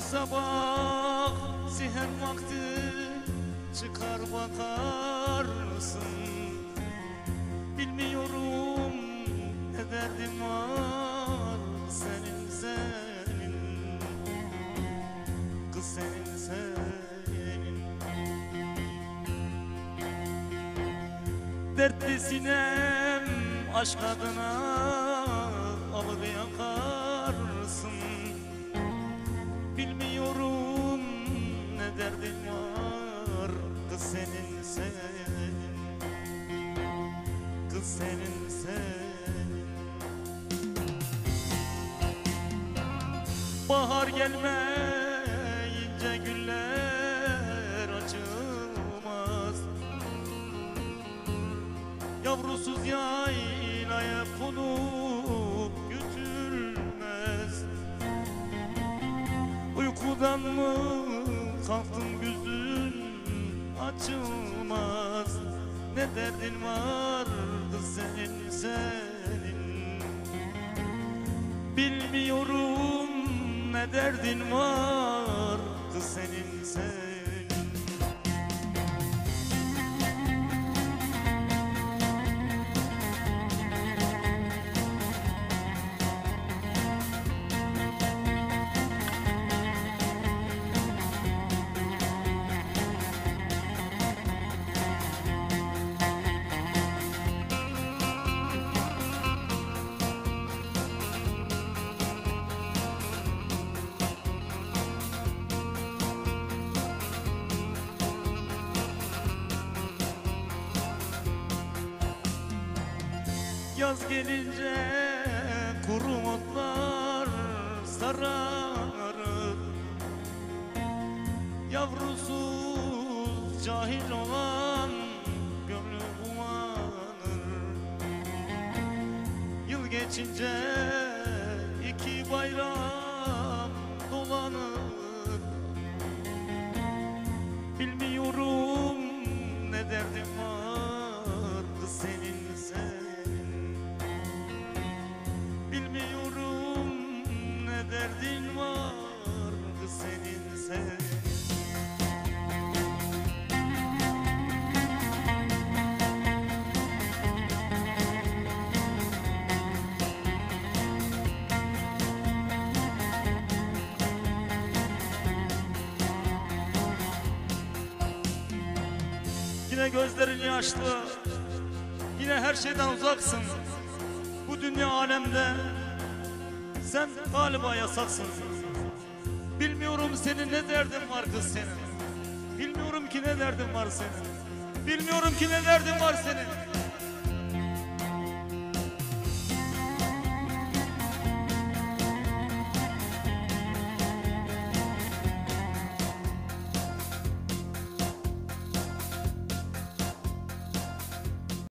sabah siher vakti çıkar bakar mısın? Bilmiyorum ne derdim var senin senin Kız senin senin Dertli sinem aşk adına senin senin Kız senin senin Bahar gelmeyince güller açılmaz. Yavrusuz yaylaya konup götürmez. Uykudan mı kalktın gözün açılmaz Ne derdin vardı senin senin? Bilmiyorum ne derdin var kız senin senin Yaz gelince kuru otlar sararır. Yavrusuz cahil olan gönlü bulanır. Yıl geçince Yine gözlerin yaşlı Yine her şeyden uzaksın. Bu dünya alemde Sen galiba yasaksın. Bilmiyorum senin ne derdin var kız senin. Bilmiyorum ki ne derdin var senin. Bilmiyorum ki ne derdin var senin